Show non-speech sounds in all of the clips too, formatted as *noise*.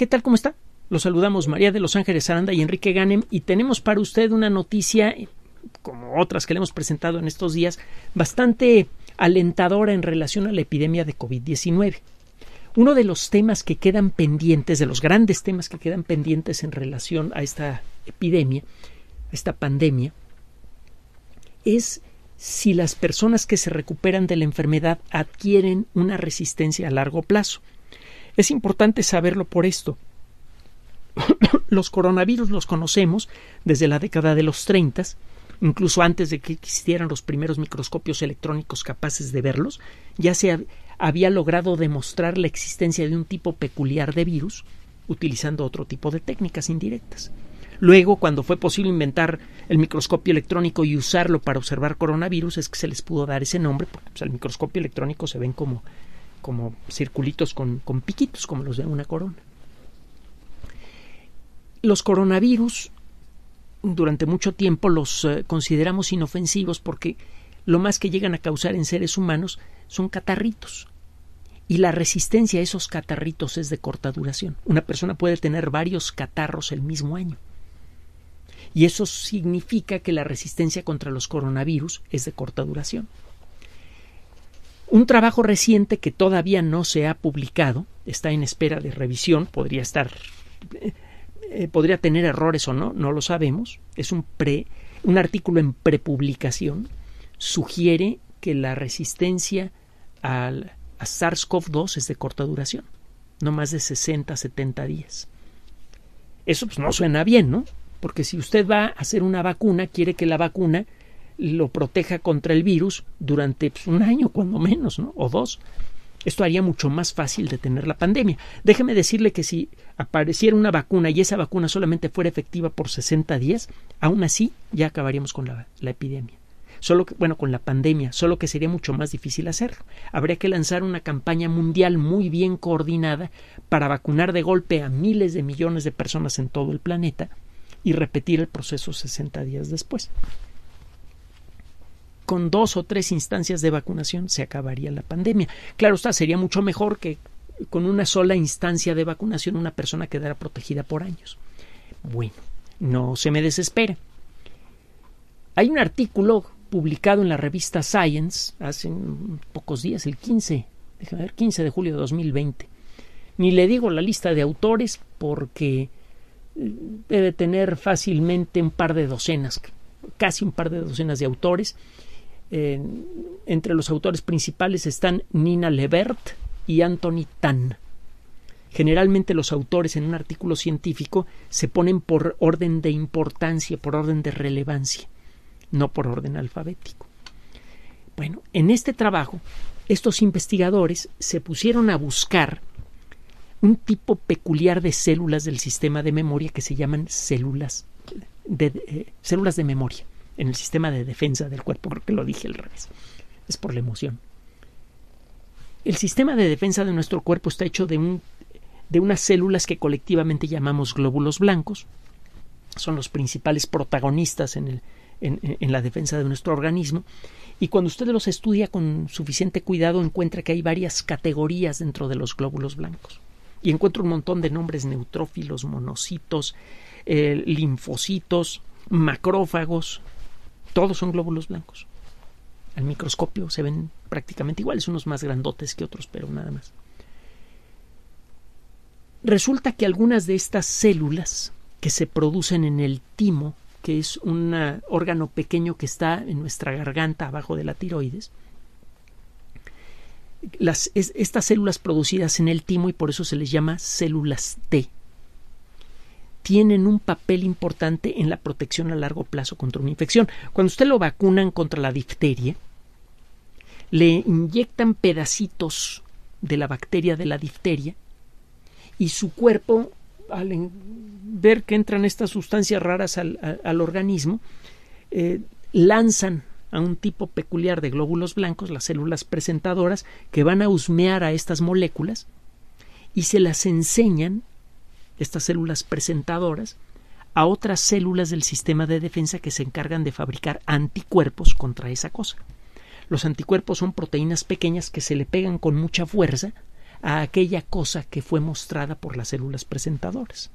¿Qué tal? ¿Cómo está? Los saludamos María de Los Ángeles Aranda y Enrique Ganem y tenemos para usted una noticia, como otras que le hemos presentado en estos días, bastante alentadora en relación a la epidemia de COVID-19. Uno de los temas que quedan pendientes, de los grandes temas que quedan pendientes en relación a esta epidemia, a esta pandemia, es si las personas que se recuperan de la enfermedad adquieren una resistencia a largo plazo. Es importante saberlo por esto. *coughs* los coronavirus los conocemos desde la década de los 30, incluso antes de que existieran los primeros microscopios electrónicos capaces de verlos, ya se había logrado demostrar la existencia de un tipo peculiar de virus utilizando otro tipo de técnicas indirectas. Luego, cuando fue posible inventar el microscopio electrónico y usarlo para observar coronavirus, es que se les pudo dar ese nombre, porque pues, el microscopio electrónico se ven como, como circulitos con, con piquitos, como los de una corona. Los coronavirus durante mucho tiempo los eh, consideramos inofensivos porque lo más que llegan a causar en seres humanos son catarritos. Y la resistencia a esos catarritos es de corta duración. Una persona puede tener varios catarros el mismo año. Y eso significa que la resistencia contra los coronavirus es de corta duración. Un trabajo reciente que todavía no se ha publicado, está en espera de revisión, podría estar eh, eh, podría tener errores o no, no lo sabemos. Es un, pre, un artículo en prepublicación. Sugiere que la resistencia al, a SARS-CoV-2 es de corta duración, no más de 60, 70 días. Eso pues no suena bien, ¿no? Porque si usted va a hacer una vacuna, quiere que la vacuna lo proteja contra el virus durante pues, un año, cuando menos, ¿no? O dos. Esto haría mucho más fácil detener la pandemia. Déjeme decirle que si apareciera una vacuna y esa vacuna solamente fuera efectiva por 60 días, aún así ya acabaríamos con la, la epidemia. Solo que, bueno, con la pandemia, solo que sería mucho más difícil hacerlo. Habría que lanzar una campaña mundial muy bien coordinada para vacunar de golpe a miles de millones de personas en todo el planeta y repetir el proceso 60 días después con dos o tres instancias de vacunación se acabaría la pandemia. Claro está, sería mucho mejor que con una sola instancia de vacunación una persona quedara protegida por años. Bueno, no se me desespere. Hay un artículo publicado en la revista Science hace pocos días, el 15, déjame ver, 15 de julio de 2020. Ni le digo la lista de autores porque eh, debe tener fácilmente un par de docenas, casi un par de docenas de autores entre los autores principales están Nina Levert y Anthony Tan. Generalmente los autores en un artículo científico se ponen por orden de importancia, por orden de relevancia, no por orden alfabético. Bueno, en este trabajo, estos investigadores se pusieron a buscar un tipo peculiar de células del sistema de memoria que se llaman células eh, células de memoria en el sistema de defensa del cuerpo, porque lo dije al revés. Es por la emoción. El sistema de defensa de nuestro cuerpo está hecho de, un, de unas células que colectivamente llamamos glóbulos blancos. Son los principales protagonistas en, el, en, la defensa de nuestro organismo. Y cuando usted los estudia con suficiente cuidado, encuentra que hay varias categorías dentro de los glóbulos blancos. Y encuentra un montón de nombres neutrófilos, monocitos, eh, linfocitos, macrófagos, todos son glóbulos blancos. Al microscopio se ven prácticamente iguales, unos más grandotes que otros, pero nada más. Resulta que algunas de estas células que se producen en el timo, que es un órgano pequeño que está en nuestra garganta abajo de la tiroides, estas células producidas en el timo y por eso se les llama células T tienen un papel importante en la protección a largo plazo contra una infección. Cuando usted lo vacunan contra la difteria, le inyectan pedacitos de la bacteria de la difteria y su cuerpo, al ver que entran estas sustancias raras al, organismo, eh, lanzan a un tipo peculiar de glóbulos blancos, las células presentadoras, que van a husmear a estas moléculas y se las enseñan estas células presentadoras, a otras células del sistema de defensa que se encargan de fabricar anticuerpos contra esa cosa. Los anticuerpos son proteínas pequeñas que se le pegan con mucha fuerza a aquella cosa que fue mostrada por las células presentadoras.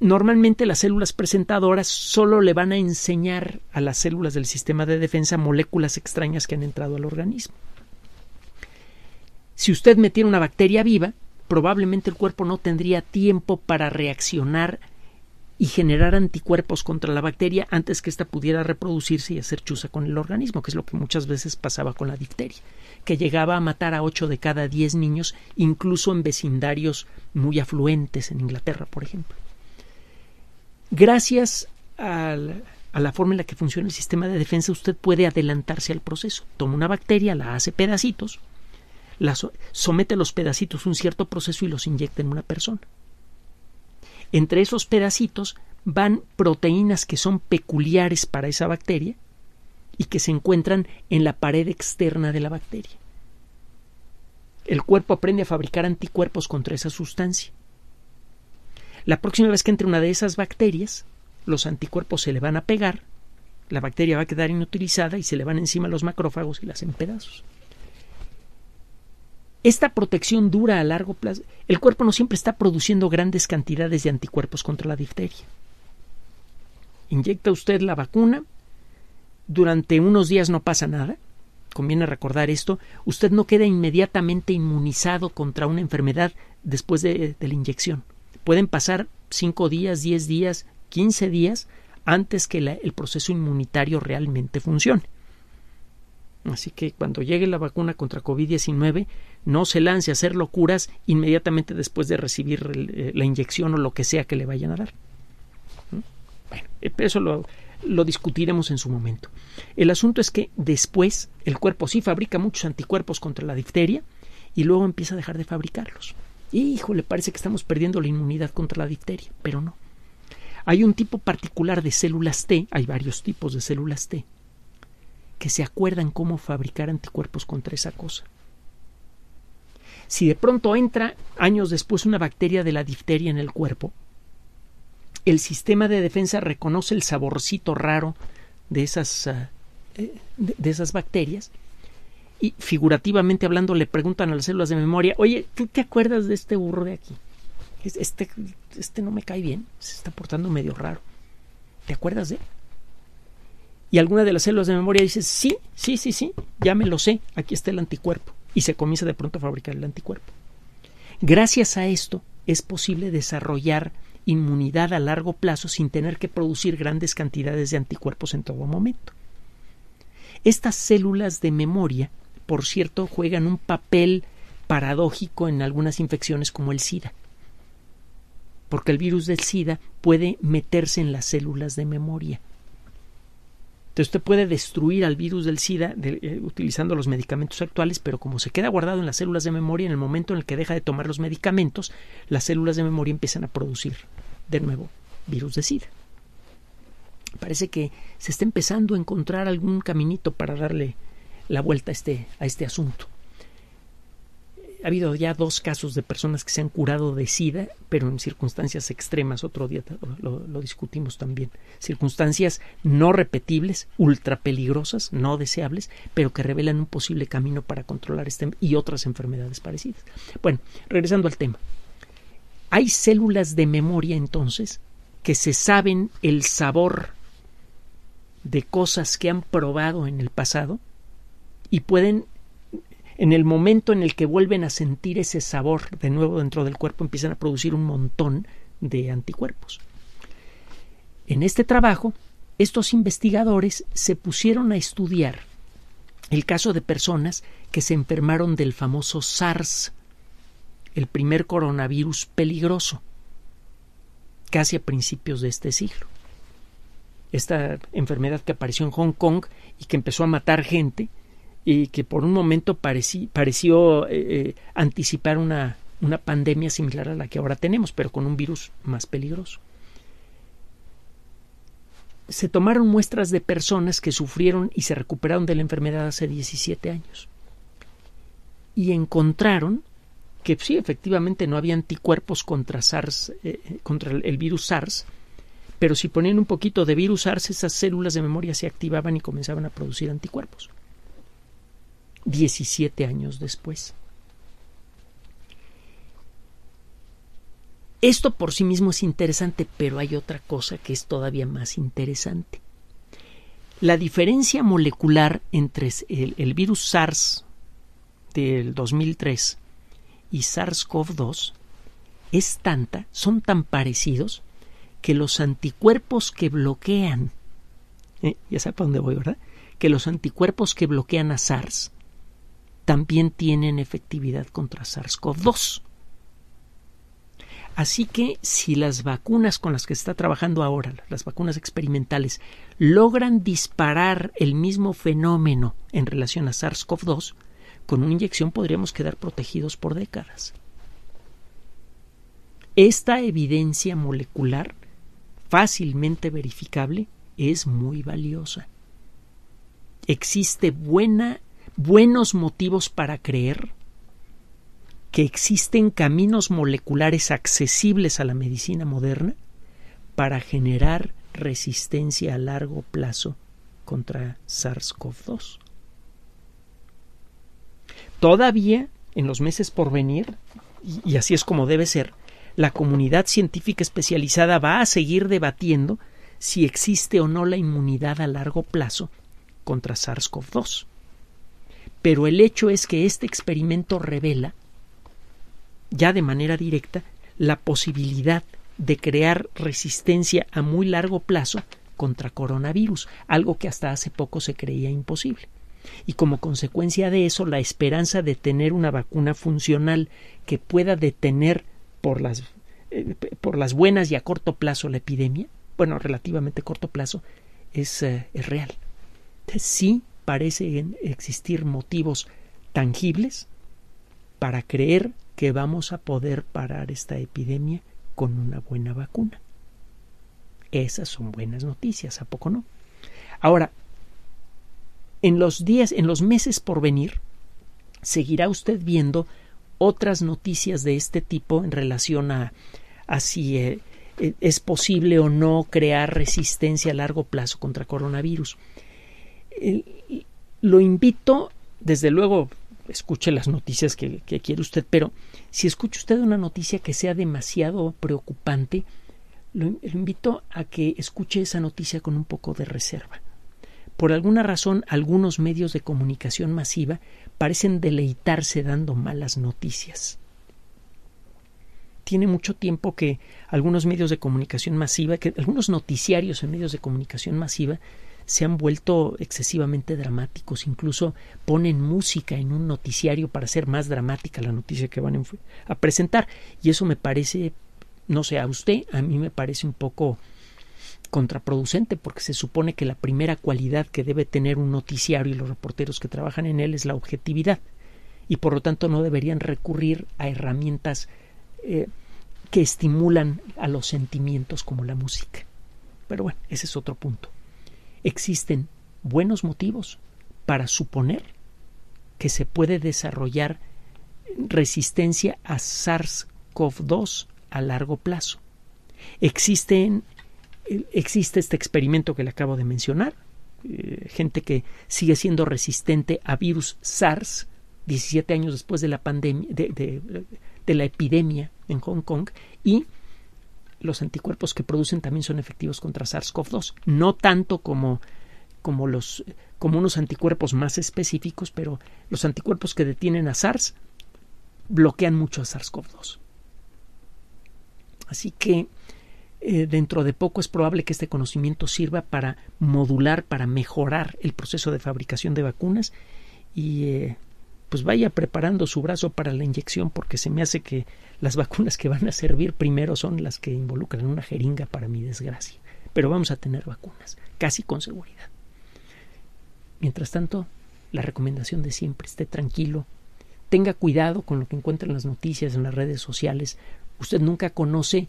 Normalmente las células presentadoras solo le van a enseñar a las células del sistema de defensa moléculas extrañas que han entrado al organismo. Si usted metiera una bacteria viva, probablemente el cuerpo no tendría tiempo para reaccionar y generar anticuerpos contra la bacteria antes que ésta pudiera reproducirse y hacer chuza con el organismo, que es lo que muchas veces pasaba con la difteria, que llegaba a matar a ocho de cada diez niños, incluso en vecindarios muy afluentes en Inglaterra, por ejemplo. Gracias a la forma en la que funciona el sistema de defensa, usted puede adelantarse al proceso. Toma una bacteria, la hace pedacitos, somete los pedacitos a un cierto proceso y los inyecta en una persona. Entre esos pedacitos van proteínas que son peculiares para esa bacteria y que se encuentran en la pared externa de la bacteria. El cuerpo aprende a fabricar anticuerpos contra esa sustancia. La próxima vez que entre una de esas bacterias, los anticuerpos se le van a pegar, la bacteria va a quedar inutilizada y se le van encima los macrófagos y las en pedazos. Esta protección dura a largo plazo. El cuerpo no siempre está produciendo grandes cantidades de anticuerpos contra la difteria. Inyecta usted la vacuna, durante unos días no pasa nada, conviene recordar esto, usted no queda inmediatamente inmunizado contra una enfermedad después de, la inyección pueden pasar 5 días, 10 días, 15 días antes que el proceso inmunitario realmente funcione. Así que cuando llegue la vacuna contra COVID-19, no se lance a hacer locuras inmediatamente después de recibir eh, la inyección o lo que sea que le vayan a dar. ¿Mm? Bueno, eh, eso lo, lo discutiremos en su momento. El asunto es que después el cuerpo sí fabrica muchos anticuerpos contra la difteria y luego empieza a dejar de fabricarlos híjole, parece que estamos perdiendo la inmunidad contra la difteria, pero no. Hay un tipo particular de células T, hay varios tipos de células T, que se acuerdan cómo fabricar anticuerpos contra esa cosa. Si de pronto entra años después una bacteria de la difteria en el cuerpo, el sistema de defensa reconoce el saborcito raro de esas, ah, eh, de esas bacterias y figurativamente hablando le preguntan a las células de memoria, oye, ¿tú te acuerdas de este burro de aquí? Este, este no me cae bien, se está portando medio raro. ¿Te acuerdas de él? Y alguna de las células de memoria dice, sí, sí, sí, sí, ya me lo sé, aquí está el anticuerpo. Y se comienza de pronto a fabricar el anticuerpo. Gracias a esto es posible desarrollar inmunidad a largo plazo sin tener que producir grandes cantidades de anticuerpos en todo momento. Estas células de memoria por cierto, juegan un papel paradójico en algunas infecciones como el SIDA. Porque el virus del SIDA puede meterse en las células de memoria. Entonces usted puede destruir al virus del SIDA eh, utilizando los medicamentos actuales, pero como se queda guardado en las células de memoria, en el momento en el que deja de tomar los medicamentos, las células de memoria empiezan a producir de nuevo virus de SIDA. Parece que se está empezando a encontrar algún caminito para darle la vuelta a este, a este asunto. Ha habido ya dos casos de personas que se han curado de SIDA, pero en circunstancias extremas. Otro día lo, discutimos también. Circunstancias no repetibles, ultra peligrosas, no deseables, pero que revelan un posible camino para controlar este y otras enfermedades parecidas. Bueno, regresando al tema. Hay células de memoria entonces que se saben el sabor de cosas que han probado en el pasado y pueden en el momento en el que vuelven a sentir ese sabor de nuevo dentro del cuerpo empiezan a producir un montón de anticuerpos. En este trabajo, estos investigadores se pusieron a estudiar el caso de personas que se enfermaron del famoso SARS, el primer coronavirus peligroso, casi a principios de este siglo. Esta enfermedad que apareció en Hong Kong y que empezó a matar gente, y que por un momento pareció eh, eh, anticipar una, una pandemia similar a la que ahora tenemos, pero con un virus más peligroso. Se tomaron muestras de personas que sufrieron y se recuperaron de la enfermedad hace 17 años. Y encontraron que sí, efectivamente no había anticuerpos contra SARS, eh, contra el virus SARS, pero si ponían un poquito de virus SARS, esas células de memoria se activaban y comenzaban a producir anticuerpos 17 años después. Esto por sí mismo es interesante, pero hay otra cosa que es todavía más interesante. La diferencia molecular entre el, virus SARS del 2003 y SARS-CoV-2 es tanta, son tan parecidos, que los anticuerpos que bloquean, ¿eh? ya sabe para dónde voy, ¿verdad? Que los anticuerpos que bloquean a SARS también tienen efectividad contra SARS-CoV-2. Así que si las vacunas con las que se está trabajando ahora, las vacunas experimentales, logran disparar el mismo fenómeno en relación a SARS-CoV-2, con una inyección podríamos quedar protegidos por décadas. Esta evidencia molecular, fácilmente verificable, es muy valiosa. Existe buena, buenos motivos para creer que existen caminos moleculares accesibles a la medicina moderna para generar resistencia a largo plazo contra SARS-CoV-2. Todavía, en los meses por venir, y, así es como debe ser, la comunidad científica especializada va a seguir debatiendo si existe o no la inmunidad a largo plazo contra SARS-CoV-2. Pero el hecho es que este experimento revela ya de manera directa la posibilidad de crear resistencia a muy largo plazo contra coronavirus, algo que hasta hace poco se creía imposible. Y como consecuencia de eso, la esperanza de tener una vacuna funcional que pueda detener por las, eh, por las buenas y a corto plazo la epidemia, bueno, relativamente corto plazo, es, eh, es real. Sí parecen existir motivos tangibles para creer que vamos a poder parar esta epidemia con una buena vacuna. Esas son buenas noticias, ¿a poco no? Ahora, en los días, en los meses por venir, seguirá usted viendo otras noticias de este tipo en relación a, si eh, eh, es posible o no crear resistencia a largo plazo contra coronavirus. Lo invito, desde luego, escuche las noticias que, quiere usted, pero si escucha usted una noticia que sea demasiado preocupante, lo, invito a que escuche esa noticia con un poco de reserva. Por alguna razón, algunos medios de comunicación masiva parecen deleitarse dando malas noticias. Tiene mucho tiempo que algunos medios de comunicación masiva, que algunos noticiarios en medios de comunicación masiva se han vuelto excesivamente dramáticos, incluso ponen música en un noticiario para hacer más dramática la noticia que van a presentar. Y eso me parece, no sé, a usted, a mí me parece un poco contraproducente porque se supone que la primera cualidad que debe tener un noticiario y los reporteros que trabajan en él es la objetividad. Y por lo tanto no deberían recurrir a herramientas eh, que estimulan a los sentimientos como la música. Pero bueno, ese es otro punto existen buenos motivos para suponer que se puede desarrollar resistencia a SARS-CoV-2 a largo plazo. Existen, existe este experimento que le acabo de mencionar, eh, gente que sigue siendo resistente a virus SARS 17 años después de la pandemia, de, de la epidemia en Hong Kong y los anticuerpos que producen también son efectivos contra SARS-CoV-2, no tanto como como los como unos anticuerpos más específicos, pero los anticuerpos que detienen a SARS bloquean mucho a SARS-CoV-2. Así que eh, dentro de poco es probable que este conocimiento sirva para modular, para mejorar el proceso de fabricación de vacunas y eh, pues vaya preparando su brazo para la inyección porque se me hace que las vacunas que van a servir primero son las que involucran una jeringa para mi desgracia. Pero vamos a tener vacunas, casi con seguridad. Mientras tanto, la recomendación de siempre, esté tranquilo, tenga cuidado con lo que encuentra en las noticias, en las redes sociales. Usted nunca conoce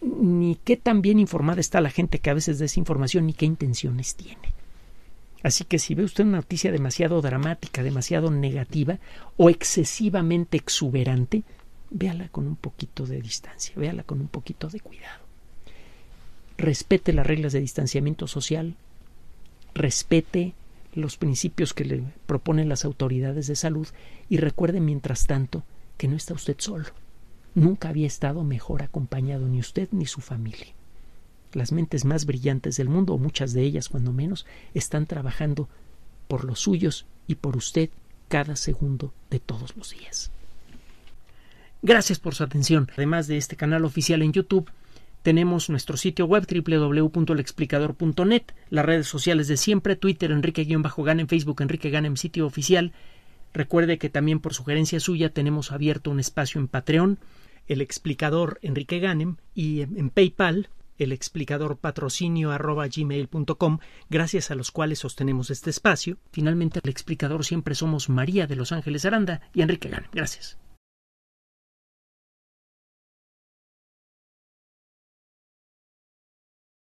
ni qué tan bien informada está la gente que a veces desinformación ni qué intenciones tiene. Así que si ve usted una noticia demasiado dramática, demasiado negativa o excesivamente exuberante, véala con un poquito de distancia, véala con un poquito de cuidado. Respete las reglas de distanciamiento social, respete los principios que le proponen las autoridades de salud y recuerde mientras tanto que no está usted solo. Nunca había estado mejor acompañado ni usted ni su familia. Las mentes más brillantes del mundo, o muchas de ellas cuando menos, están trabajando por los suyos y por usted cada segundo de todos los días. Gracias por su atención. Además de este canal oficial en YouTube, tenemos nuestro sitio web www.lexplicador.net, las redes sociales de siempre, Twitter Enrique-Ganem, Facebook Enrique Ganem, sitio oficial. Recuerde que también por sugerencia suya tenemos abierto un espacio en Patreon, el explicador Enrique Ganem, y en PayPal, el explicador patrocinio arroba gmail.com, gracias a los cuales sostenemos este espacio. Finalmente, el explicador siempre somos María de Los Ángeles Aranda y Enrique Ganem. Gracias.